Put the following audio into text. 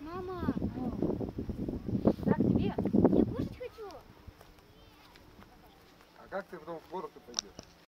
Мама, Как тебе? я кушать хочу. А как ты потом в город пойдешь?